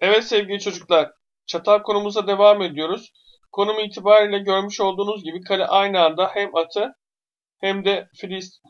Evet sevgili çocuklar, çatal konumuza devam ediyoruz. Konum itibariyle görmüş olduğunuz gibi kale aynı anda hem atı hem de filiz